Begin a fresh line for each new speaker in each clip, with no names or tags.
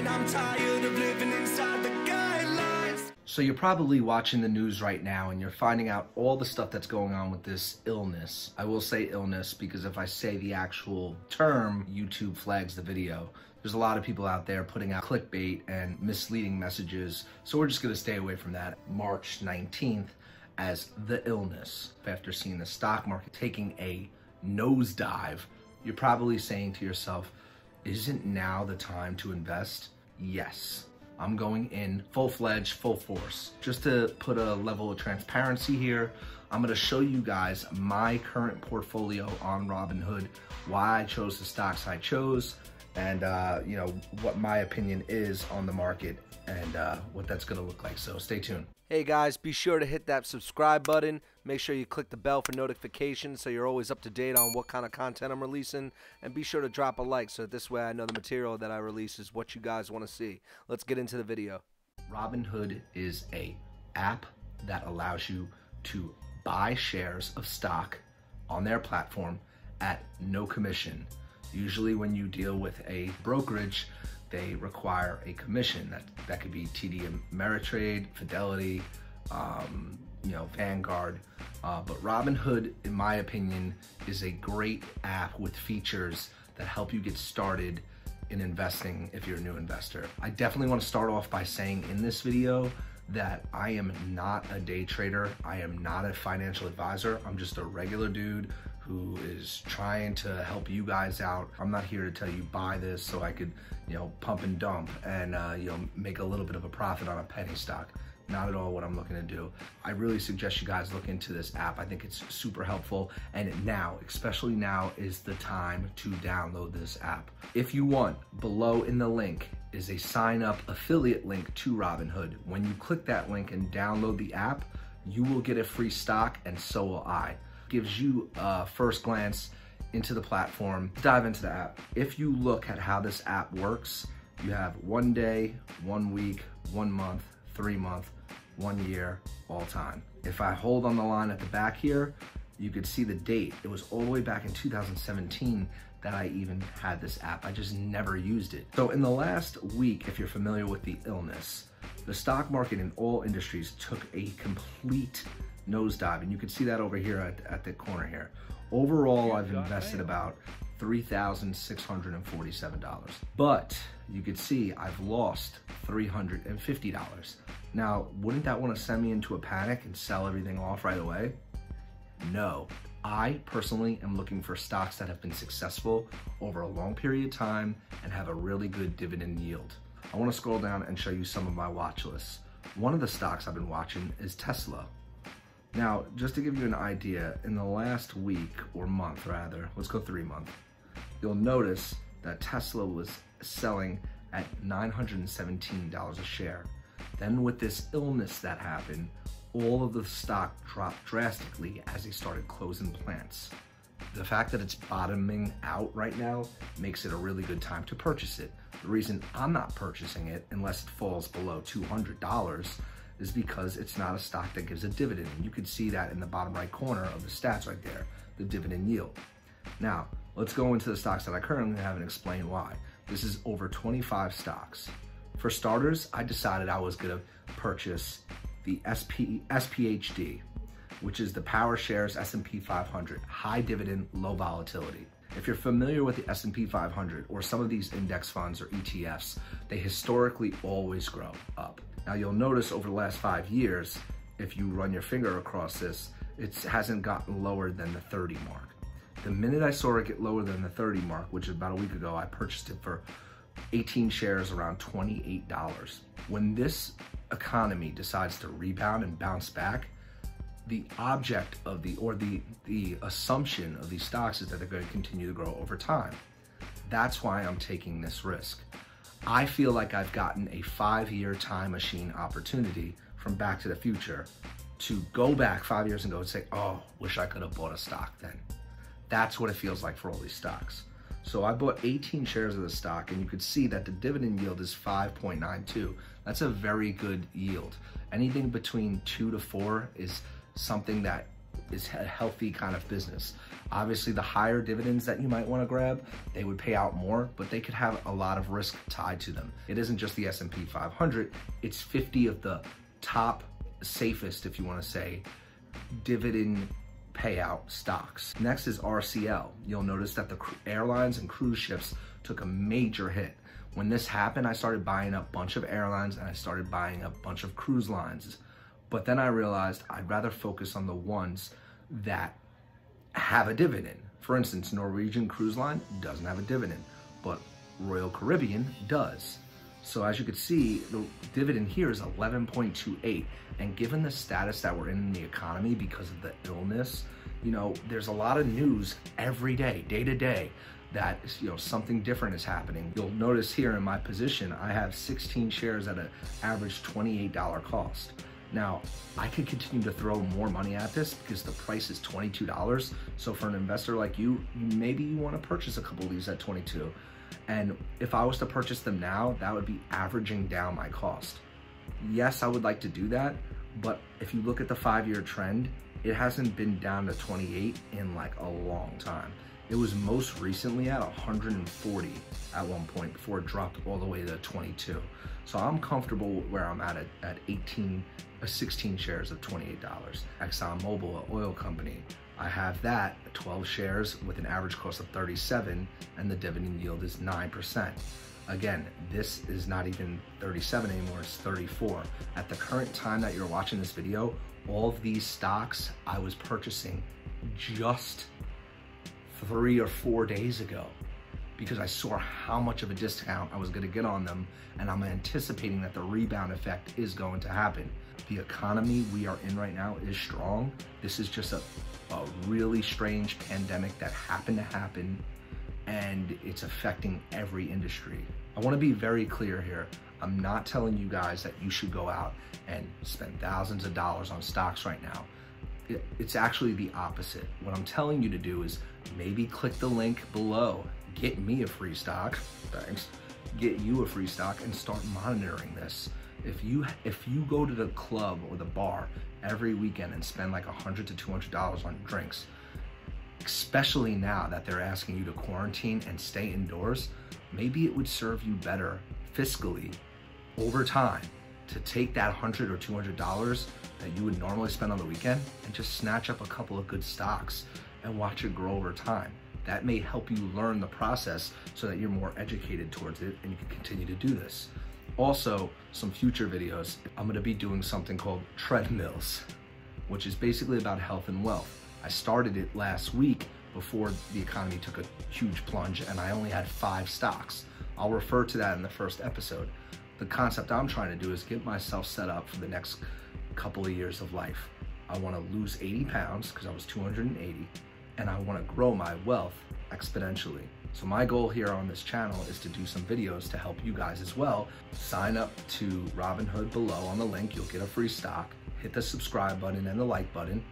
I'm tired of living inside the guidelines.
So you're probably watching the news right now and you're finding out all the stuff that's going on with this illness. I will say illness because if I say the actual term, YouTube flags the video. There's a lot of people out there putting out clickbait and misleading messages. So we're just gonna stay away from that. March 19th as the illness. After seeing the stock market taking a nosedive, you're probably saying to yourself, isn't now the time to invest? Yes. I'm going in full-fledged, full force. Just to put a level of transparency here, I'm gonna show you guys my current portfolio on Robinhood, why I chose the stocks I chose, and uh, you know what my opinion is on the market and uh, what that's gonna look like. So stay tuned.
Hey guys, be sure to hit that subscribe button. Make sure you click the bell for notifications so you're always up to date on what kind of content I'm releasing. And be sure to drop a like so this way I know the material that I release is what you guys want to see. Let's get into the video.
Robinhood is a app that allows you to buy shares of stock on their platform at no commission. Usually when you deal with a brokerage, they require a commission. That that could be TD Ameritrade, Fidelity, um, you know, Vanguard. Uh, but Robinhood, in my opinion, is a great app with features that help you get started in investing if you're a new investor. I definitely want to start off by saying in this video that I am not a day trader. I am not a financial advisor. I'm just a regular dude who is trying to help you guys out. I'm not here to tell you buy this so I could, you know, pump and dump and, uh, you know, make a little bit of a profit on a penny stock. Not at all what I'm looking to do. I really suggest you guys look into this app. I think it's super helpful. And now, especially now, is the time to download this app. If you want, below in the link is a sign up affiliate link to Robinhood. When you click that link and download the app, you will get a free stock and so will I gives you a first glance into the platform. Dive into the app. If you look at how this app works, you have one day, one week, one month, three month, one year, all time. If I hold on the line at the back here, you could see the date. It was all the way back in 2017 that I even had this app. I just never used it. So in the last week, if you're familiar with the illness, the stock market in all industries took a complete nosedive. And you can see that over here at, at the corner here. Overall, I've invested about $3,647. But you can see I've lost $350. Now, wouldn't that want to send me into a panic and sell everything off right away? No. I personally am looking for stocks that have been successful over a long period of time and have a really good dividend yield. I want to scroll down and show you some of my watch lists. One of the stocks I've been watching is Tesla. Now, just to give you an idea, in the last week or month rather, let's go three month, you'll notice that Tesla was selling at $917 a share. Then with this illness that happened, all of the stock dropped drastically as they started closing plants. The fact that it's bottoming out right now makes it a really good time to purchase it. The reason I'm not purchasing it unless it falls below $200 is because it's not a stock that gives a dividend. And you can see that in the bottom right corner of the stats right there, the dividend yield. Now, let's go into the stocks that I currently have and explain why. This is over 25 stocks. For starters, I decided I was gonna purchase the SP, SPHD, which is the PowerShares S&P 500, high dividend, low volatility. If you're familiar with the S&P 500 or some of these index funds or ETFs, they historically always grow up. Now you'll notice over the last five years, if you run your finger across this, it hasn't gotten lower than the 30 mark. The minute I saw it get lower than the 30 mark, which is about a week ago, I purchased it for 18 shares around $28. When this economy decides to rebound and bounce back, the object of the, or the, the assumption of these stocks is that they're going to continue to grow over time. That's why I'm taking this risk. I feel like I've gotten a five year time machine opportunity from Back to the Future to go back five years and go and say, oh, wish I could have bought a stock then. That's what it feels like for all these stocks. So I bought 18 shares of the stock and you could see that the dividend yield is 5.92. That's a very good yield. Anything between two to four is something that is a healthy kind of business. Obviously, the higher dividends that you might want to grab, they would pay out more, but they could have a lot of risk tied to them. It isn't just the S&P 500, it's 50 of the top safest, if you want to say, dividend payout stocks. Next is RCL. You'll notice that the airlines and cruise ships took a major hit. When this happened, I started buying a bunch of airlines and I started buying a bunch of cruise lines. But then I realized I'd rather focus on the ones that have a dividend. For instance, Norwegian Cruise Line doesn't have a dividend, but Royal Caribbean does. So as you can see, the dividend here is 11.28. And given the status that we're in in the economy because of the illness, you know, there's a lot of news every day, day to day, that you know something different is happening. You'll notice here in my position, I have 16 shares at an average $28 cost. Now, I could continue to throw more money at this because the price is $22. So for an investor like you, maybe you want to purchase a couple of these at 22. And if I was to purchase them now, that would be averaging down my cost. Yes, I would like to do that, but if you look at the five-year trend, it hasn't been down to 28 in like a long time. It was most recently at 140 at one point before it dropped all the way to 22. So I'm comfortable where I'm at at 18, uh, 16 shares of $28. ExxonMobil, an oil company, I have that 12 shares with an average cost of 37 and the dividend yield is 9%. Again, this is not even 37 anymore, it's 34. At the current time that you're watching this video, all of these stocks I was purchasing just three or four days ago because I saw how much of a discount I was gonna get on them and I'm anticipating that the rebound effect is going to happen. The economy we are in right now is strong. This is just a, a really strange pandemic that happened to happen and it's affecting every industry. I wanna be very clear here. I'm not telling you guys that you should go out and spend thousands of dollars on stocks right now. It's actually the opposite. What I'm telling you to do is maybe click the link below, get me a free stock, thanks, get you a free stock and start monitoring this. If you if you go to the club or the bar every weekend and spend like a hundred to two hundred dollars on drinks, especially now that they're asking you to quarantine and stay indoors, maybe it would serve you better fiscally over time to take that hundred or two hundred dollars that you would normally spend on the weekend and just snatch up a couple of good stocks and watch it grow over time. That may help you learn the process so that you're more educated towards it and you can continue to do this. Also, some future videos, I'm gonna be doing something called Tread Mills, which is basically about health and wealth. I started it last week before the economy took a huge plunge and I only had five stocks. I'll refer to that in the first episode. The concept I'm trying to do is get myself set up for the next couple of years of life. I wanna lose 80 pounds because I was 280 and I wanna grow my wealth exponentially. So my goal here on this channel is to do some videos to help you guys as well. Sign up to Robinhood below on the link, you'll get a free stock. Hit the subscribe button and the like button.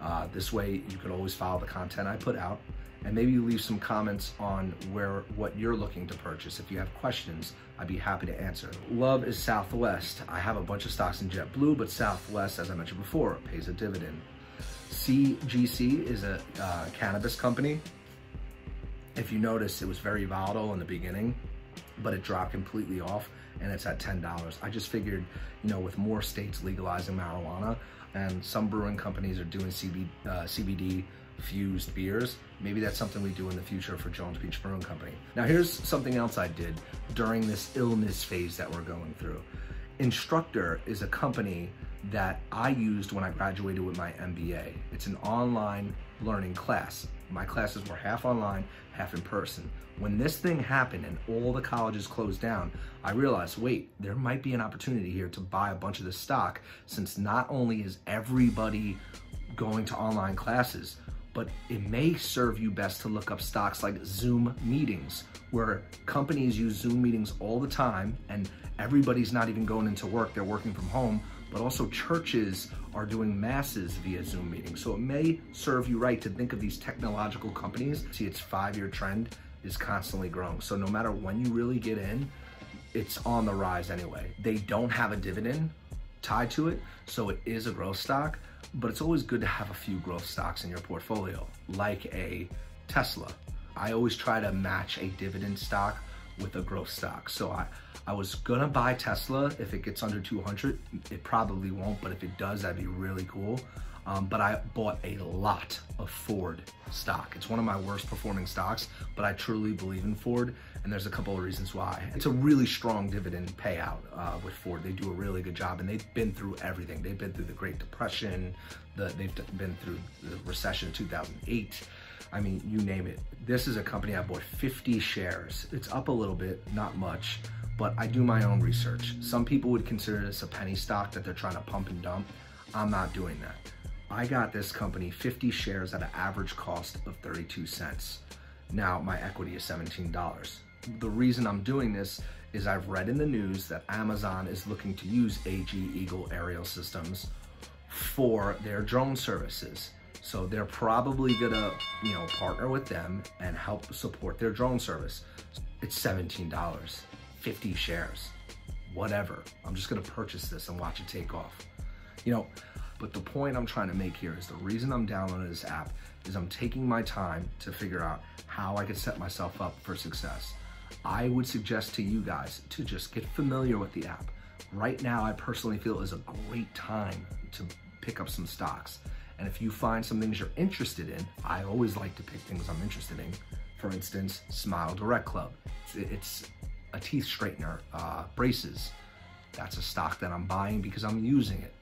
Uh, this way you can always follow the content I put out. And maybe you leave some comments on where what you're looking to purchase. If you have questions, I'd be happy to answer. Love is Southwest. I have a bunch of stocks in JetBlue, but Southwest, as I mentioned before, pays a dividend. CGC is a uh, cannabis company. If you notice, it was very volatile in the beginning, but it dropped completely off and it's at $10. I just figured, you know, with more states legalizing marijuana and some brewing companies are doing CB, uh, CBD fused beers, maybe that's something we do in the future for Jones Beach Brewing Company. Now here's something else I did during this illness phase that we're going through. Instructure is a company that I used when I graduated with my MBA. It's an online learning class. My classes were half online, half in person. When this thing happened and all the colleges closed down, I realized, wait, there might be an opportunity here to buy a bunch of this stock since not only is everybody going to online classes, but it may serve you best to look up stocks like Zoom meetings, where companies use Zoom meetings all the time and everybody's not even going into work, they're working from home, but also churches are doing masses via Zoom meetings. So it may serve you right to think of these technological companies. See, its five-year trend is constantly growing. So no matter when you really get in, it's on the rise anyway. They don't have a dividend tied to it, so it is a growth stock. But it's always good to have a few growth stocks in your portfolio, like a Tesla. I always try to match a dividend stock with a growth stock. So I, I was gonna buy Tesla if it gets under 200. It probably won't, but if it does, that'd be really cool. Um, but I bought a lot of Ford stock. It's one of my worst performing stocks, but I truly believe in Ford, and there's a couple of reasons why. It's a really strong dividend payout uh, with Ford. They do a really good job, and they've been through everything. They've been through the Great Depression, the, they've been through the recession in 2008. I mean, you name it. This is a company I bought 50 shares. It's up a little bit, not much, but I do my own research. Some people would consider this a penny stock that they're trying to pump and dump. I'm not doing that. I got this company 50 shares at an average cost of 32 cents. Now my equity is $17. The reason I'm doing this is I've read in the news that Amazon is looking to use AgEagle aerial systems for their drone services. So they're probably gonna, you know, partner with them and help support their drone service. It's $17, 50 shares, whatever. I'm just gonna purchase this and watch it take off. You know, but the point I'm trying to make here is the reason I'm downloading this app is I'm taking my time to figure out how I can set myself up for success. I would suggest to you guys to just get familiar with the app. Right now, I personally feel is a great time to pick up some stocks. And if you find some things you're interested in, I always like to pick things I'm interested in. For instance, Smile Direct Club. It's, a teeth straightener, uh, braces. That's a stock that I'm buying because I'm using it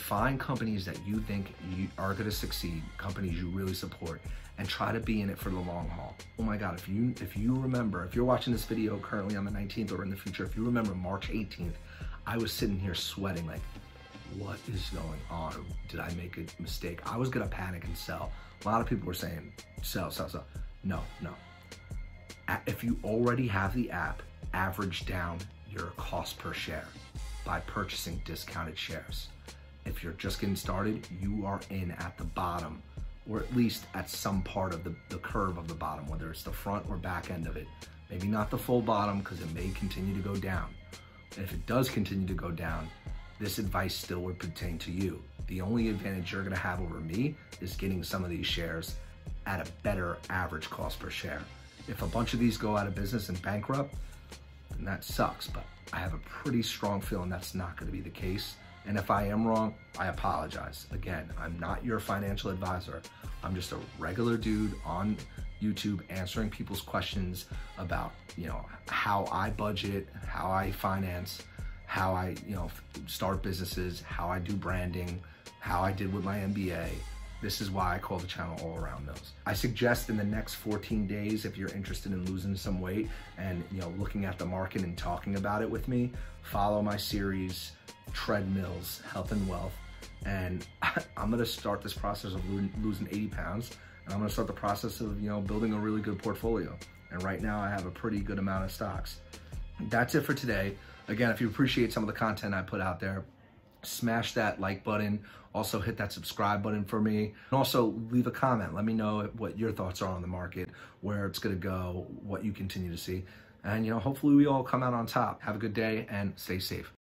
find companies that you think you are going to succeed, companies you really support, and try to be in it for the long haul. Oh my God, if you if you remember, if you're watching this video currently on the 19th or in the future, if you remember March 18th, I was sitting here sweating like, what is going on? Did I make a mistake? I was gonna panic and sell. A lot of people were saying, sell, sell, sell. No, no. If you already have the app, average down your cost per share by purchasing discounted shares if you're just getting started, you are in at the bottom, or at least at some part of the, the curve of the bottom, whether it's the front or back end of it. Maybe not the full bottom because it may continue to go down. And if it does continue to go down, this advice still would pertain to you. The only advantage you're gonna have over me is getting some of these shares at a better average cost per share. If a bunch of these go out of business and bankrupt, then that sucks, but I have a pretty strong feeling that's not gonna be the case. And if I am wrong, I apologize. Again, I'm not your financial advisor. I'm just a regular dude on YouTube answering people's questions about, you know, how I budget, how I finance, how I, you know, start businesses, how I do branding, how I did with my MBA. This is why I call the channel All Around Mills. I suggest in the next 14 days, if you're interested in losing some weight and you know looking at the market and talking about it with me, follow my series Tread Mills, health and wealth. And I'm gonna start this process of losing 80 pounds. And I'm gonna start the process of, you know, building a really good portfolio. And right now I have a pretty good amount of stocks. That's it for today. Again, if you appreciate some of the content I put out there, smash that like button. Also hit that subscribe button for me. And also leave a comment. Let me know what your thoughts are on the market, where it's gonna go, what you continue to see. And you know, hopefully we all come out on top. Have a good day and stay safe.